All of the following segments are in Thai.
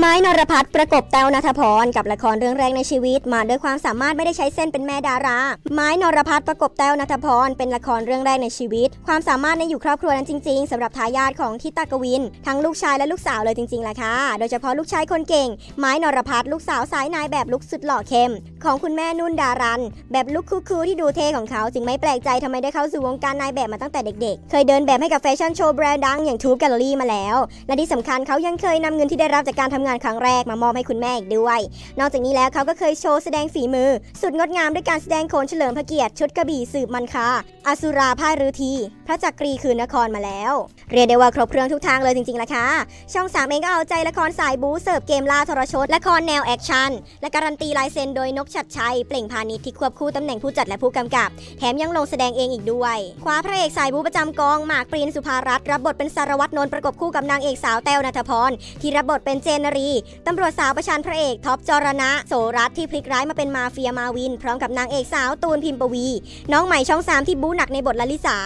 ไม้นรพัฒน์ประกบแต้วนัทพรกับละครเรื่องแรกในชีวิต มาด้วยความสามารถไม่ได้ใช้เส้นเป็นแม่ดารา ไม้นรพัฒน์ประกบแต้วนัทพรเป็นละครเรื่องแรกในชีวิต ความสามารถในอยู่ครอบครัวนั้นจริง ๆสำหรับทายาทของทิตากวิน ทั้งลูกชายและลูกสาวเลยจริงๆล่ะค่ะ โดยเฉพาะลูกชายคนเก่ง ไม้นรพัฒน์ลูกสาวสายนายแบบลุกสุดหล่อเข้มของคุณแม่นุ่นดารัน แบบลุคคูลๆที่ดูเท่ของเขา จึงไม่แปลกใจทำไมได้เข้าสู่วงการนายแบบมาตั้งแต่เด็กๆ เคยเดินแบบให้กับแฟชั่นโชว์แบรนด์ดังอย่างทูบแกลเลอรี่มาแล้ว และที่สำคัญเขายังเคยนำเงินที่ได้รับจากการทำงานครั้งแรกมามอบให้คุณแม่อีกด้วย นอกจากนี้แล้วเขาก็เคยโชว์แสดงฝีมือ สุดงดงามด้วยการแสดงโขนเฉลิมพระเกียรติชุดกระบี่สืบมรรคาอสุราพ่ายฤทีพระจักรีคืนนครมาแล้ว เรียกได้ว่าครบเครื่องทุกทางเลยจริงๆล่ะค่ะช่อง3เองก็เอาใจละครสายบู๊เสิร์ฟเกมล่าทรชนละครแนวแอคชั่นและการันตีลายเซ็นโดยนก ฉัตรชัย เปล่งพานิชที่ควบคู่ตำแหน่งผู้จัดและผู้กำกับ แถมยังลงแสดงเองอีกด้วย คว้าพระเอกสายบูประจำกอง หมากปริญสุภารัตน์รับบทเป็นสารวัตรนนท์ประกบคู่กับนางเอกสาวแต้วณฐพร ที่รับบทเป็นเจนนรีตำรวจสาวประชันพระเอกท็อปจรณโสรัตน์ที่พลิกร้ายมาเป็นมาเฟียมาวิน พร้อมกับนางเอกสาวตูนพิมปวี น้องใหม่ช่องสามที่บู๊หนักในบทลลิสา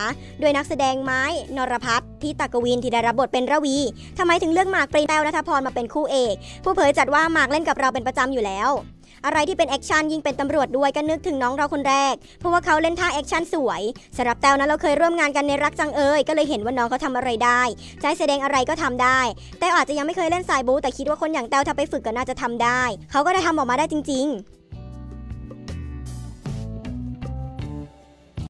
ด้วยนักแสดงไม้นรพัฒน์ที่ตากวินที่ได้รับบทเป็นระวีทำไมถึงเลือกหมากปริญแต้วณฐพรมาเป็นคู่เอก ผู้เผยจัดว่าหมากเล่นกับเราเป็นประจำอยู่แล้ว อะไรที่เป็นแอคชั่นยิ่งเป็นตำรวจด้วยก็นึกถึงน้องเราคนแรก เพราะว่าเขาเล่นท่าแอคชั่นสวยสำหรับแต้วนั้นเราเคยร่วมงานกันในรักจังเอยก็เลยเห็นว่าน้องเขาทำอะไรได้ใช้แสดงอะไรก็ทำได้ แต่อาจจะยังไม่เคยเล่นสายบูแต่คิดว่าคนอย่างแต้วถ้าไปฝึกก็น่าจะทำได้ เขาก็ได้ทำออกมาได้จริง ๆ